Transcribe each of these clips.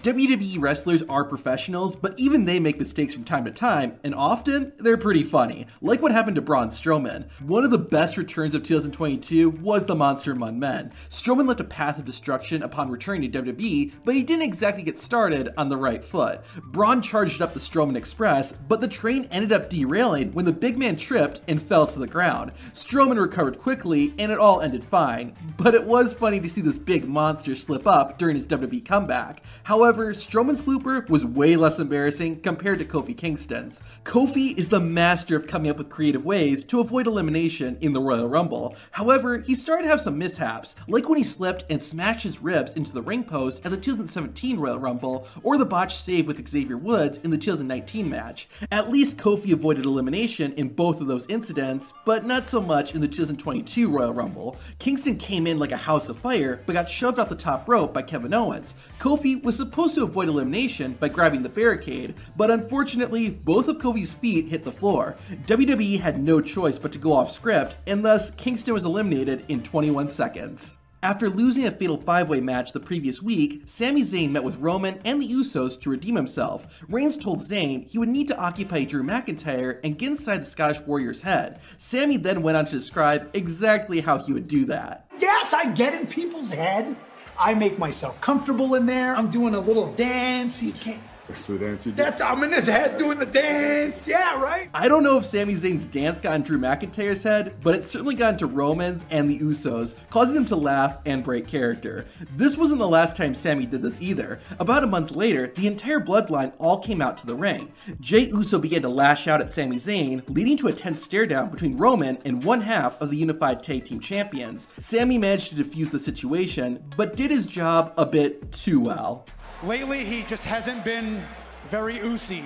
WWE wrestlers are professionals, but even they make mistakes from time to time, and often they're pretty funny, like what happened to Braun Strowman. One of the best returns of 2022 was the Monster Among Men. Strowman left a path of destruction upon returning to WWE, but he didn't exactly get started on the right foot. Braun charged up the Strowman Express, but the train ended up derailing when the big man tripped and fell to the ground. Strowman recovered quickly, and it all ended fine, but it was funny to see this big monster slip up during his WWE comeback. However, However, Strowman's blooper was way less embarrassing compared to Kofi Kingston's. Kofi is the master of coming up with creative ways to avoid elimination in the Royal Rumble. However, he started to have some mishaps, like when he slipped and smashed his ribs into the ring post at the 2017 Royal Rumble, or the botched save with Xavier Woods in the 2019 match. At least Kofi avoided elimination in both of those incidents, but not so much in the 2022 Royal Rumble. Kingston came in like a house of fire, but got shoved off the top rope by Kevin Owens. Kofi was supposed to avoid elimination by grabbing the barricade, but unfortunately, both of Kofi's feet hit the floor. WWE had no choice but to go off script, and thus Kingston was eliminated in 21 seconds. After losing a fatal five-way match the previous week, Sami Zayn met with Roman and the Usos to redeem himself. Reigns told Zayn he would need to occupy Drew McIntyre and get inside the Scottish Warrior's head. Sami then went on to describe exactly how he would do that. Yes, I get in people's head. I make myself comfortable in there. I'm doing a little dance. You can't. That's the dance you do. That's I'm in his head doing the dance. Yeah, right. I don't know if Sami Zayn's dance got in Drew McIntyre's head, but it certainly got into Roman's and the Usos, causing them to laugh and break character. This wasn't the last time Sami did this either. About a month later, the entire bloodline all came out to the ring. Jey Uso began to lash out at Sami Zayn, leading to a tense stare down between Roman and one half of the unified tag team champions. Sami managed to defuse the situation, but did his job a bit too well. Lately, he just hasn't been very oozy.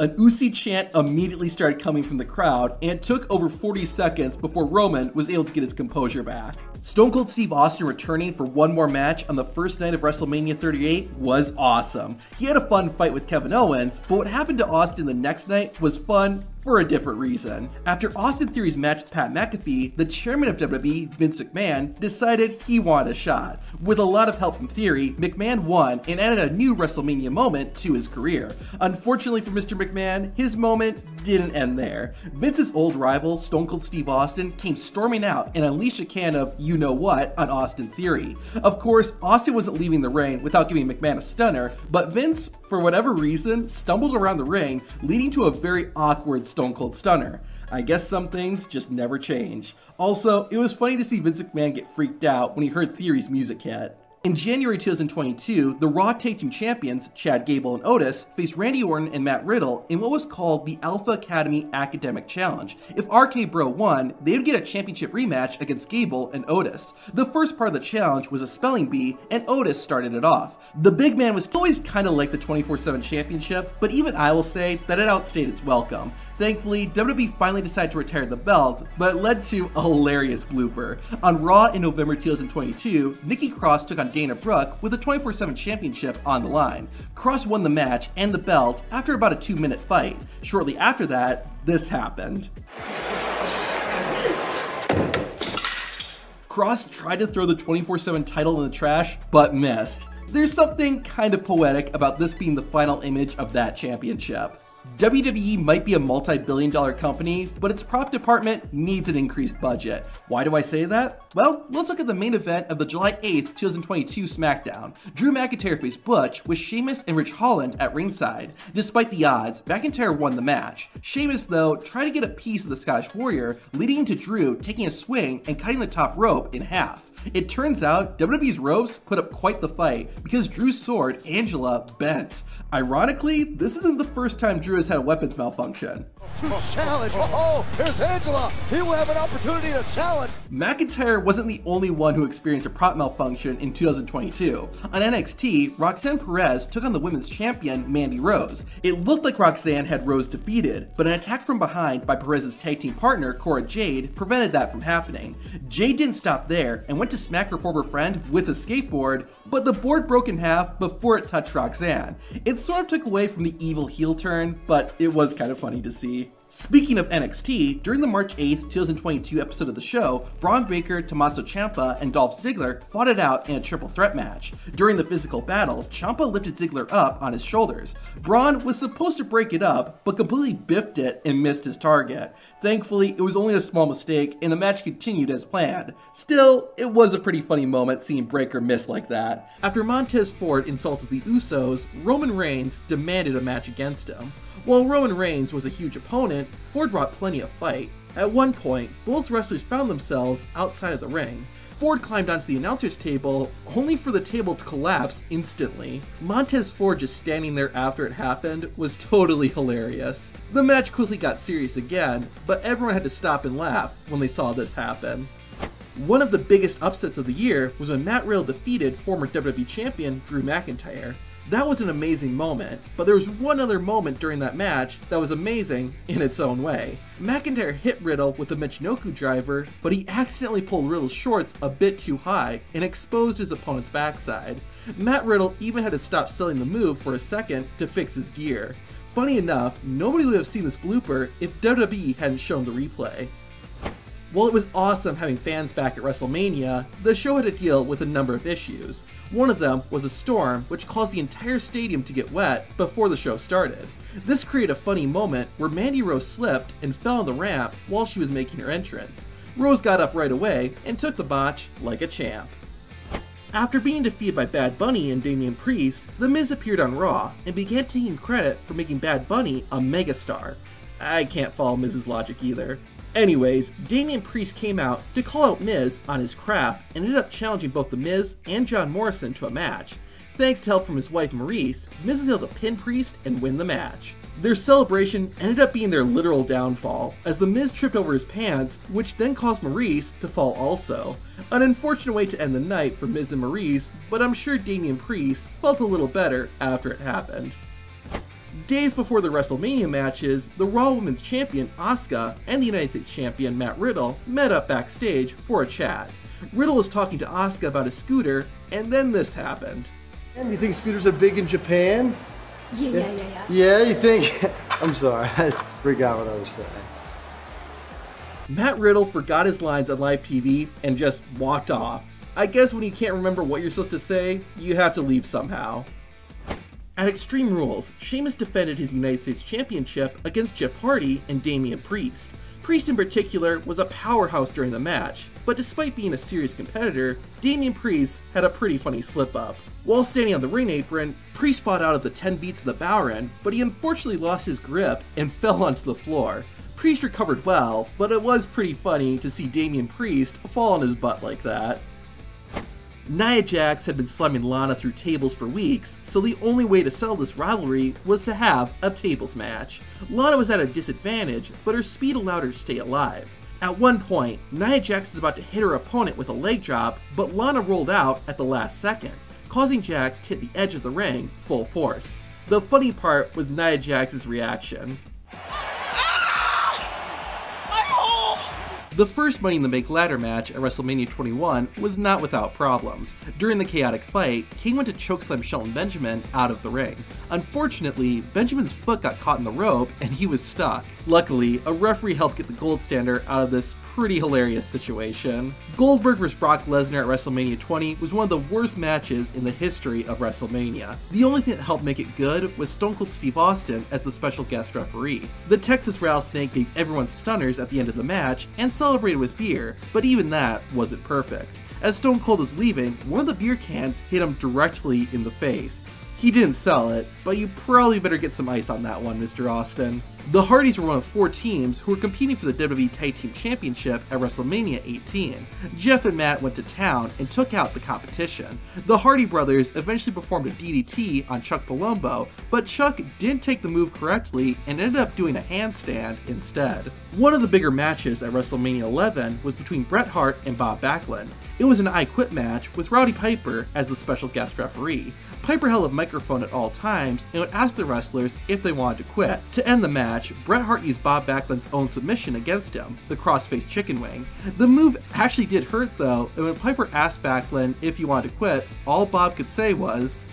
An Usi chant immediately started coming from the crowd, and it took over 40 seconds before Roman was able to get his composure back. Stone Cold Steve Austin returning for one more match on the first night of WrestleMania 38 was awesome. He had a fun fight with Kevin Owens, but what happened to Austin the next night was fun for a different reason. After Austin Theory's match with Pat McAfee, the chairman of WWE, Vince McMahon, decided he wanted a shot. With a lot of help from Theory, McMahon won and added a new WrestleMania moment to his career. Unfortunately for Mr. McMahon, his moment didn't end there. Vince's old rival, Stone Cold Steve Austin, came storming out and unleashed a can of you know what on Austin Theory. Of course, Austin wasn't leaving the ring without giving McMahon a stunner, but Vince, for whatever reason, stumbled around the ring, leading to a very awkward Stone Cold Stunner. I guess some things just never change. Also, it was funny to see Vince McMahon get freaked out when he heard Theory's music hit. In January 2022, the Raw Tag Team Champions, Chad Gable and Otis, faced Randy Orton and Matt Riddle in what was called the Alpha Academy Academic Challenge. If RK Bro won, they would get a championship rematch against Gable and Otis. The first part of the challenge was a spelling bee, and Otis started it off. The big man was always kind of like the 24-7 championship, but even I will say that it outstayed its welcome. Thankfully, WWE finally decided to retire the belt, but it led to a hilarious blooper. On Raw in November 2022, Nikki Cross took on Dana Brooke with the 24-7 championship on the line. Cross won the match and the belt after about a two minute fight. Shortly after that, this happened. Cross tried to throw the 24-7 title in the trash, but missed. There's something kind of poetic about this being the final image of that championship. WWE might be a multi-billion dollar company, but its prop department needs an increased budget. Why do I say that? Well, let's look at the main event of the July 8th, 2022 SmackDown. Drew McIntyre faced Butch with Sheamus and Ridge Holland at ringside. Despite the odds, McIntyre won the match. Sheamus, though, tried to get a piece of the Scottish Warrior, leading to Drew taking a swing and cutting the top rope in half. It turns out WWE's ropes put up quite the fight because Drew's sword, Angela, bent. Ironically, this isn't the first time Drew has had a weapons malfunction. Challenge! Oh, here's Angela! He will have an opportunity to challenge! McIntyre wasn't the only one who experienced a prop malfunction in 2022. On NXT, Roxanne Perez took on the women's champion, Mandy Rose. It looked like Roxanne had Rose defeated, but an attack from behind by Perez's tag team partner, Cora Jade, prevented that from happening. Jade didn't stop there and went to smack her former friend with a skateboard, but the board broke in half before it touched Roxanne. It sort of took away from the evil heel turn, but it was kind of funny to see. Speaking of NXT, during the March 8th, 2022 episode of the show, Bron Breakker, Tommaso Ciampa, and Dolph Ziggler fought it out in a triple threat match. During the physical battle, Ciampa lifted Ziggler up on his shoulders. Bron was supposed to break it up, but completely biffed it and missed his target. Thankfully, it was only a small mistake, and the match continued as planned. Still, it was a pretty funny moment seeing Breakker miss like that. After Montez Ford insulted the Usos, Roman Reigns demanded a match against him. While Roman Reigns was a huge opponent, Ford brought plenty of fight. At one point, both wrestlers found themselves outside of the ring. Ford climbed onto the announcer's table, only for the table to collapse instantly. Montez Ford just standing there after it happened was totally hilarious. The match quickly got serious again, but everyone had to stop and laugh when they saw this happen. One of the biggest upsets of the year was when Matt Riddle defeated former WWE Champion Drew McIntyre. That was an amazing moment, but there was one other moment during that match that was amazing in its own way. McIntyre hit Riddle with the Michinoku driver, but he accidentally pulled Riddle's shorts a bit too high and exposed his opponent's backside. Matt Riddle even had to stop selling the move for a second to fix his gear. Funny enough, nobody would have seen this blooper if WWE hadn't shown the replay. While it was awesome having fans back at WrestleMania, the show had to deal with a number of issues. One of them was a storm, which caused the entire stadium to get wet before the show started. This created a funny moment where Mandy Rose slipped and fell on the ramp while she was making her entrance. Rose got up right away and took the botch like a champ. After being defeated by Bad Bunny and Damian Priest, The Miz appeared on Raw and began taking credit for making Bad Bunny a megastar. I can't follow Miz's logic either. Anyways, Damian Priest came out to call out Miz on his crap and ended up challenging both The Miz and John Morrison to a match. Thanks to help from his wife Maryse, Miz was able to pin Priest and win the match. Their celebration ended up being their literal downfall, as The Miz tripped over his pants, which then caused Maryse to fall also. An unfortunate way to end the night for Miz and Maryse, but I'm sure Damian Priest felt a little better after it happened. Days before the WrestleMania matches, the Raw Women's Champion Asuka and the United States Champion Matt Riddle met up backstage for a chat. Riddle was talking to Asuka about a scooter, and then this happened. Do you think scooters are big in Japan? Yeah, yeah, yeah, yeah. Yeah, you think? I'm sorry, I forgot what I was saying. Matt Riddle forgot his lines on live TV and just walked off. I guess when you can't remember what you're supposed to say, you have to leave somehow. At Extreme Rules, Sheamus defended his United States Championship against Jeff Hardy and Damian Priest. Priest in particular was a powerhouse during the match, but despite being a serious competitor, Damian Priest had a pretty funny slip up. While standing on the ring apron, Priest fought out of the 10 beats of the Bodhrán, but he unfortunately lost his grip and fell onto the floor. Priest recovered well, but it was pretty funny to see Damian Priest fall on his butt like that. Nia Jax had been slamming Lana through tables for weeks, so the only way to settle this rivalry was to have a tables match. Lana was at a disadvantage, but her speed allowed her to stay alive. At one point, Nia Jax was about to hit her opponent with a leg drop, but Lana rolled out at the last second, causing Jax to hit the edge of the ring full force. The funny part was Nia Jax's reaction. The first Money in the Bank ladder match at WrestleMania 21 was not without problems. During the chaotic fight, Kane went to chokeslam Shelton Benjamin out of the ring. Unfortunately, Benjamin's foot got caught in the rope and he was stuck. Luckily, a referee helped get the gold standard out of this pretty hilarious situation. Goldberg vs. Brock Lesnar at WrestleMania 20 was one of the worst matches in the history of WrestleMania. The only thing that helped make it good was Stone Cold Steve Austin as the special guest referee. The Texas Rattlesnake gave everyone stunners at the end of the match and celebrated with beer, but even that wasn't perfect. As Stone Cold was leaving, one of the beer cans hit him directly in the face. He didn't sell it, but you probably better get some ice on that one, Mr. Austin. The Hardys were one of four teams who were competing for the WWE Tag Team Championship at WrestleMania 18. Jeff and Matt went to town and took out the competition. The Hardy brothers eventually performed a DDT on Chuck Palumbo, but Chuck didn't take the move correctly and ended up doing a handstand instead. One of the bigger matches at WrestleMania 11 was between Bret Hart and Bob Backlund. It was an I Quit match with Roddy Piper as the special guest referee. Piper held a microphone at all times and would ask the wrestlers if they wanted to quit. To end the match, Bret Hart used Bob Backlund's own submission against him, the crossface chicken wing. The move actually did hurt though, and when Piper asked Backlund if he wanted to quit, all Bob could say was,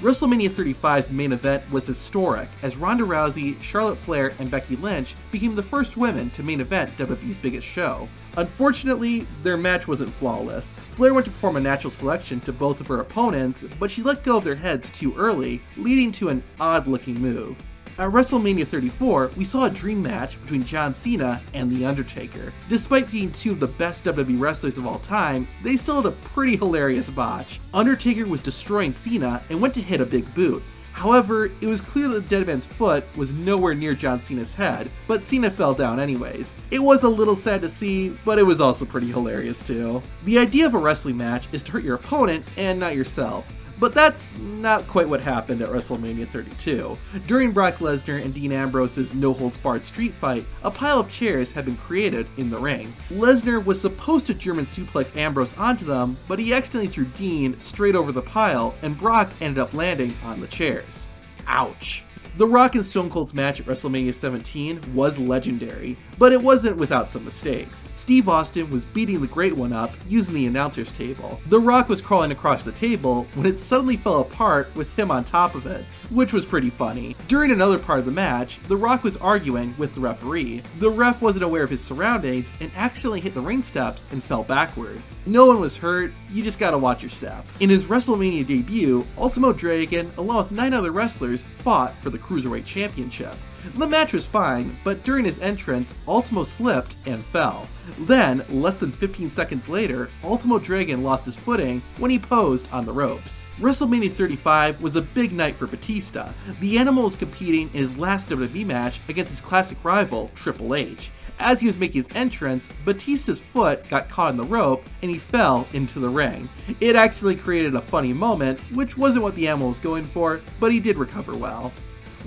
WrestleMania 35's main event was historic as Ronda Rousey, Charlotte Flair, and Becky Lynch became the first women to main event WWE's biggest show. Unfortunately, their match wasn't flawless. Flair went to perform a natural selection to both of her opponents, but she let go of their heads too early, leading to an odd looking move. At WrestleMania 34, we saw a dream match between John Cena and The Undertaker. Despite being two of the best WWE wrestlers of all time, they still had a pretty hilarious botch. Undertaker was destroying Cena and went to hit a big boot. However, it was clear that the dead man's foot was nowhere near John Cena's head, but Cena fell down anyways. It was a little sad to see, but it was also pretty hilarious too. The idea of a wrestling match is to hurt your opponent and not yourself. But that's not quite what happened at WrestleMania 32. During Brock Lesnar and Dean Ambrose's no holds barred street fight, a pile of chairs had been created in the ring. Lesnar was supposed to German suplex Ambrose onto them, but he accidentally threw Dean straight over the pile, and Brock ended up landing on the chairs. Ouch. The Rock and Stone Cold's match at WrestleMania 17 was legendary, but it wasn't without some mistakes. Steve Austin was beating the Great One up using the announcer's table. The Rock was crawling across the table when it suddenly fell apart with him on top of it, which was pretty funny. During another part of the match, The Rock was arguing with the referee. The ref wasn't aware of his surroundings and accidentally hit the ring steps and fell backward. No one was hurt, you just gotta watch your step. In his WrestleMania debut, Ultimo Dragon, along with nine other wrestlers, fought for the Cruiserweight Championship. The match was fine, but during his entrance, Ultimo slipped and fell. Then, less than 15 seconds later, Ultimo Dragon lost his footing when he posed on the ropes. WrestleMania 35 was a big night for Batista. The Animal was competing in his last WWE match against his classic rival, Triple H. As he was making his entrance, Batista's foot got caught in the rope and he fell into the ring. It actually created a funny moment, which wasn't what the animal was going for, but he did recover well.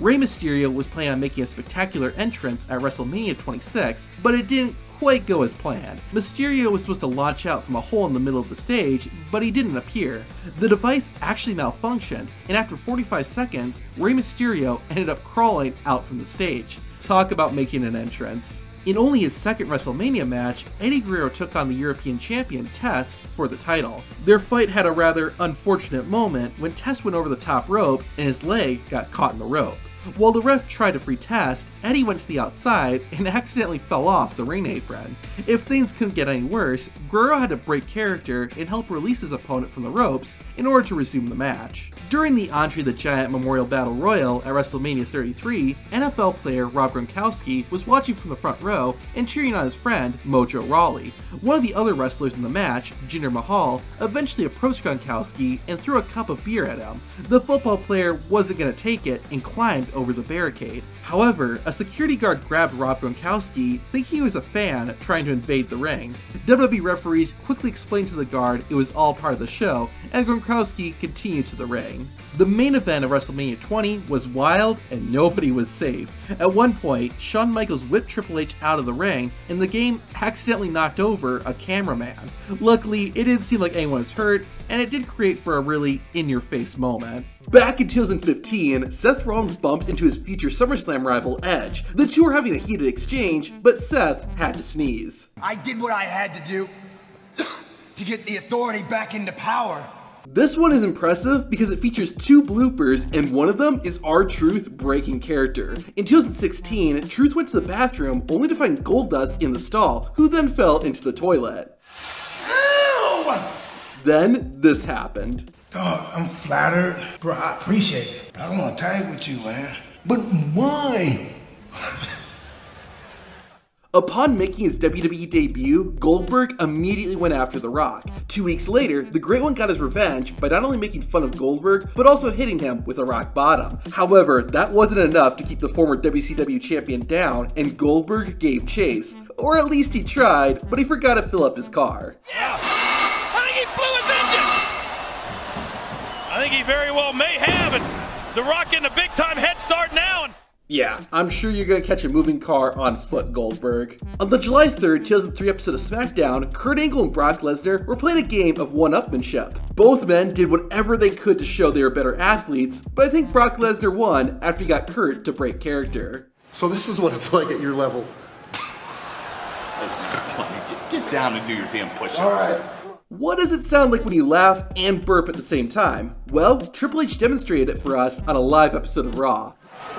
Rey Mysterio was planning on making a spectacular entrance at WrestleMania 26, but it didn't quite go as planned. Mysterio was supposed to launch out from a hole in the middle of the stage, but he didn't appear. The device actually malfunctioned, and after 45 seconds, Rey Mysterio ended up crawling out from the stage. Talk about making an entrance. In only his second WrestleMania match, Eddie Guerrero took on the European champion Test for the title. Their fight had a rather unfortunate moment when Test went over the top rope and his leg got caught in the rope. While the ref tried to free Test, Eddie went to the outside and accidentally fell off the ring apron. If things couldn't get any worse, Guerrero had to break character and help release his opponent from the ropes in order to resume the match. During the Andre the Giant Memorial Battle Royal at WrestleMania 33, NFL player Rob Gronkowski was watching from the front row and cheering on his friend Mojo Rawley. One of the other wrestlers in the match, Jinder Mahal, eventually approached Gronkowski and threw a cup of beer at him. The football player wasn't going to take it and climbed over the barricade. However, a security guard grabbed Rob Gronkowski, thinking he was a fan trying to invade the ring. WWE referees quickly explained to the guard it was all part of the show, and Gronkowski continued to the ring. The main event of WrestleMania 20 was wild and nobody was safe. At one point, Shawn Michaels whipped Triple H out of the ring, and the game accidentally knocked over a cameraman. Luckily, it didn't seem like anyone was hurt, and it did create for a really in-your-face moment. Back in 2015, Seth Rollins bumped into his future SummerSlam rival Edge. The two were having a heated exchange, but Seth had to sneeze. I did what I had to do to get the authority back into power. This one is impressive because it features two bloopers and one of them is R-Truth breaking character. In 2016, Truth went to the bathroom only to find Goldust in the stall, who then fell into the toilet. Then this happened. Dog, I'm flattered. Bro, I appreciate it. I don't want to tag with you, man. But why? Upon making his WWE debut, Goldberg immediately went after The Rock. Two weeks later, the Great One got his revenge by not only making fun of Goldberg, but also hitting him with a rock bottom. However, that wasn't enough to keep the former WCW champion down, and Goldberg gave chase. Or at least he tried, but he forgot to fill up his car. Yeah, he very well may have, and The Rock getting a big time head start now. And yeah, I'm sure you're gonna catch a moving car on foot, Goldberg. On the July 3rd 2003 episode of SmackDown, Kurt Angle and Brock Lesnar were playing a game of one-upmanship. Both men did whatever they could to show they were better athletes, but I think Brock Lesnar won after he got Kurt to break character. So this is what it's like at your level. That's not funny. Get, get down and do your damn push-ups. All right. What does it sound like when you laugh and burp at the same time? Well, Triple H demonstrated it for us on a live episode of Raw.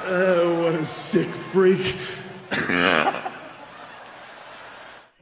Oh, what a sick freak.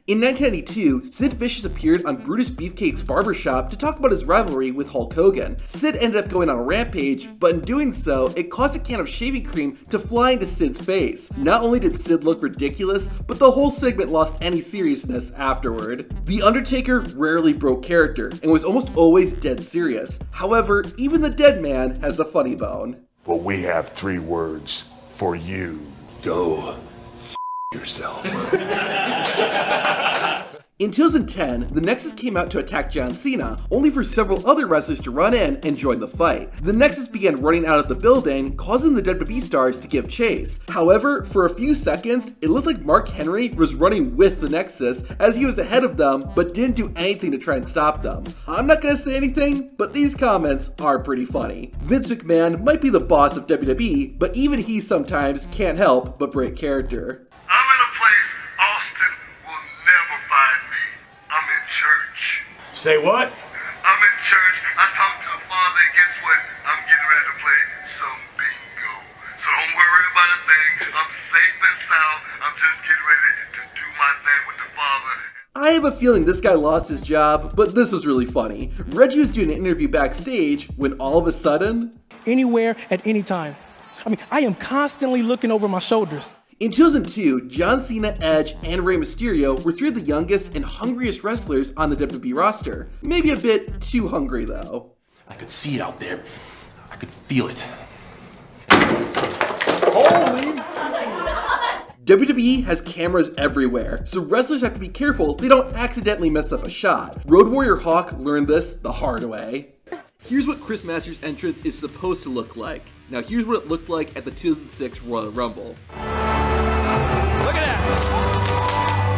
In 1992, Sid Vicious appeared on Brutus Beefcake's barbershop to talk about his rivalry with Hulk Hogan. Sid ended up going on a rampage, but in doing so, it caused a can of shaving cream to fly into Sid's face. Not only did Sid look ridiculous, but the whole segment lost any seriousness afterward. The Undertaker rarely broke character, and was almost always dead serious. However, even the dead man has a funny bone. But we have three words for you. Go f yourself. In 2010, the Nexus came out to attack John Cena, only for several other wrestlers to run in and join the fight. The Nexus began running out of the building, causing the WWE stars to give chase. However, for a few seconds, it looked like Mark Henry was running with the Nexus as he was ahead of them, but didn't do anything to try and stop them. I'm not gonna say anything, but these comments are pretty funny. Vince McMahon might be the boss of WWE, but even he sometimes can't help but break character. I'm in a place Austin will never find me. I'm in church. Say what? I'm in church. I talked to the Father, and guess what? I'm getting ready to play some bingo. So don't worry about a thing. I'm safe and sound. I'm just getting ready to do my thing with the Father. I have a feeling this guy lost his job, but this was really funny. Reggie was doing an interview backstage when all of a sudden, anywhere at any time. I mean, I am constantly looking over my shoulders. In 2002, John Cena, Edge, and Rey Mysterio were three of the youngest and hungriest wrestlers on the WWE roster. Maybe a bit too hungry though. I could see it out there. I could feel it. Holy! WWE has cameras everywhere, so wrestlers have to be careful they don't accidentally mess up a shot. Road Warrior Hawk learned this the hard way. Here's what Chris Masters' entrance is supposed to look like. Now here's what it looked like at the 2006 Royal Rumble.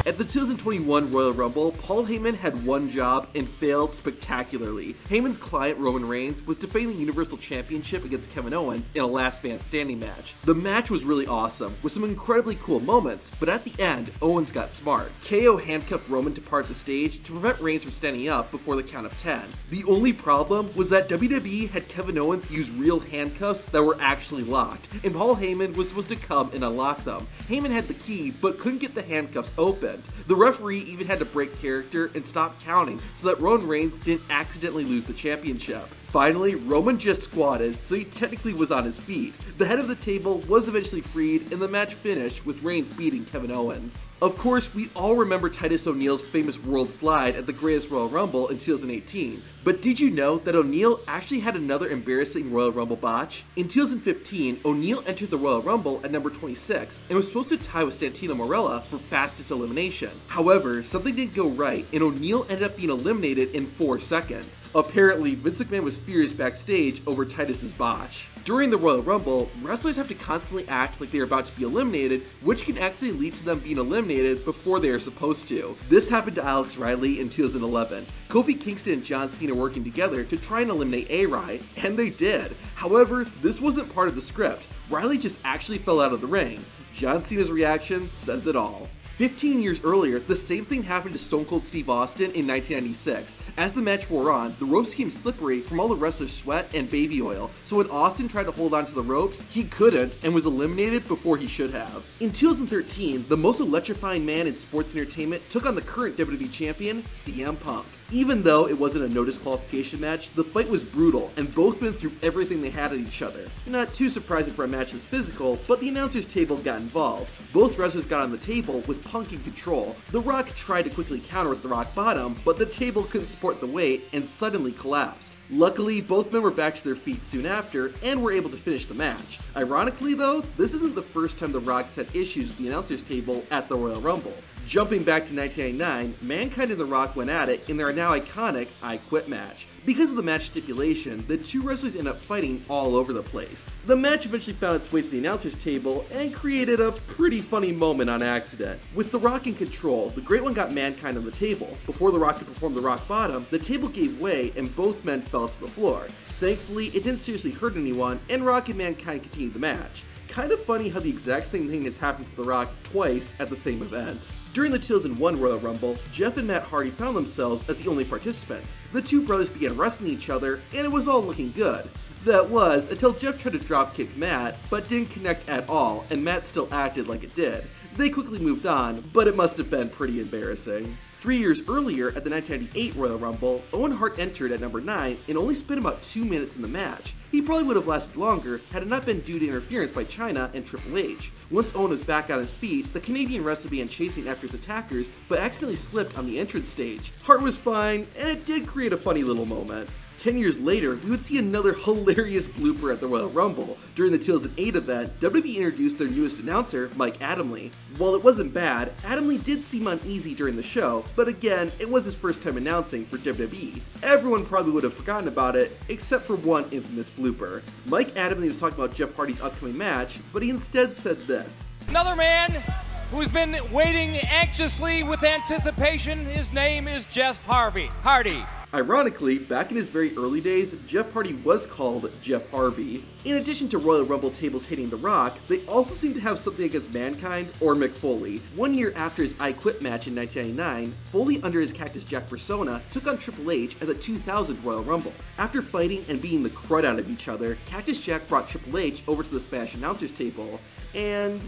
At the 2021 Royal Rumble, Paul Heyman had one job and failed spectacularly. Heyman's client, Roman Reigns, was defending the Universal Championship against Kevin Owens in a last man standing match. The match was really awesome, with some incredibly cool moments, but at the end, Owens got smart. KO handcuffed Roman to part the stage to prevent Reigns from standing up before the count of 10. The only problem was that WWE had Kevin Owens use real handcuffs that were actually locked, and Paul Heyman was supposed to come and unlock them. Heyman had the key, but couldn't get the handcuffs open. The referee even had to break character and stop counting so that Roman Reigns didn't accidentally lose the championship. Finally, Roman just squatted, so he technically was on his feet. The head of the table was eventually freed, and the match finished with Reigns beating Kevin Owens. Of course, we all remember Titus O'Neil's famous world slide at the Greatest Royal Rumble in 2018, but did you know that O'Neil actually had another embarrassing Royal Rumble botch? In 2015, O'Neil entered the Royal Rumble at number 26 and was supposed to tie with Santino Marella for fastest elimination. However, something didn't go right, and O'Neil ended up being eliminated in 4 seconds. Apparently, Vince McMahon was furious backstage over Titus's botch. During the Royal Rumble, wrestlers have to constantly act like they are about to be eliminated, which can actually lead to them being eliminated before they are supposed to. This happened to Alex Riley in 2011. Kofi Kingston and John Cena working together to try and eliminate A-Ry, and they did. However, this wasn't part of the script. Riley just actually fell out of the ring. John Cena's reaction says it all. 15 years earlier, the same thing happened to Stone Cold Steve Austin in 1996. As the match wore on, the ropes became slippery from all the wrestlers' sweat and baby oil, so when Austin tried to hold onto the ropes, he couldn't and was eliminated before he should have. In 2013, the most electrifying man in sports entertainment took on the current WWE champion, CM Punk. Even though it wasn't a no disqualification match, the fight was brutal, and both men threw everything they had at each other. Not too surprising for a match this physical, but the announcer's table got involved. Both wrestlers got on the table with Punk in control. The Rock tried to quickly counter with the Rock bottom, but the table couldn't support the weight and suddenly collapsed. Luckily, both men were back to their feet soon after and were able to finish the match. Ironically, though, this isn't the first time the Rocks had issues with the announcer's table at the Royal Rumble. Jumping back to 1999, Mankind and The Rock went at it in their now iconic I Quit match. Because of the match stipulation, the two wrestlers end up fighting all over the place. The match eventually found its way to the announcer's table and created a pretty funny moment on accident. With The Rock in control, the Great One got Mankind on the table. Before The Rock could perform the Rock Bottom, the table gave way and both men fell to the floor. Thankfully, it didn't seriously hurt anyone, and Rock and Mankind continued the match. Kind of funny how the exact same thing has happened to The Rock twice at the same event. During the 2001 Royal Rumble, Jeff and Matt Hardy found themselves as the only participants. The two brothers began wrestling each other, and it was all looking good. That was until Jeff tried to dropkick Matt, but didn't connect at all, and Matt still acted like it did. They quickly moved on, but it must have been pretty embarrassing. Three years earlier, at the 1998 Royal Rumble, Owen Hart entered at number 9 and only spent about 2 minutes in the match. He probably would have lasted longer had it not been due to interference by Chyna and Triple H. Once Owen was back on his feet, the Canadian wrestler began chasing after his attackers, but accidentally slipped on the entrance stage. Hart was fine, and it did create a funny little moment. 10 years later, we would see another hilarious blooper at the Royal Rumble. During the 2008 event, WWE introduced their newest announcer, Mike Adamle. While it wasn't bad, Adamle did seem uneasy during the show, but again, it was his first time announcing for WWE. Everyone probably would have forgotten about it, except for one infamous blooper. Mike Adamle was talking about Jeff Hardy's upcoming match, but he instead said this. Another man who's been waiting anxiously with anticipation, his name is Jeff Harvey. Hardy. Ironically, back in his very early days, Jeff Hardy was called Jeff Harvey. In addition to Royal Rumble tables hitting The Rock, they also seem to have something against Mankind or Mick Foley. One year after his I Quit match in 1999, Foley under his Cactus Jack persona took on Triple H at the 2000 Royal Rumble. After fighting and beating the crud out of each other, Cactus Jack brought Triple H over to the Spanish announcers table, and...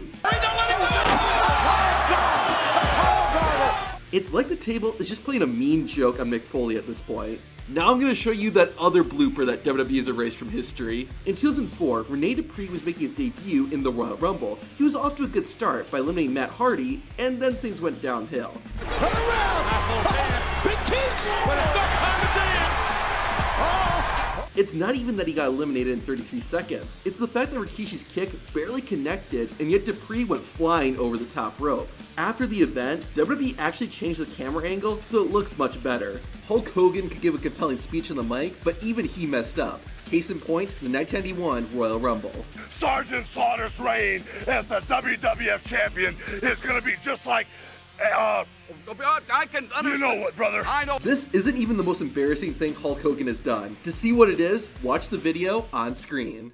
It's like the table is just playing a mean joke on Mick Foley at this point. Now I'm going to show you that other blooper that WWE has erased from history. In 2004, Rene Dupree was making his debut in the Royal Rumble. He was off to a good start by eliminating Matt Hardy, and then things went downhill. It's not even that he got eliminated in 33 seconds. It's the fact that Rikishi's kick barely connected, and yet Dupree went flying over the top rope. After the event, WWE actually changed the camera angle so it looks much better. Hulk Hogan could give a compelling speech on the mic, but even he messed up. Case in point, the 1991 Royal Rumble. Sergeant Slaughter's reign as the WWF champion is gonna be just like, uh, I can understand. you know what, brother? I know. This isn't even the most embarrassing thing Hulk Hogan has done. To see what it is, watch the video on screen.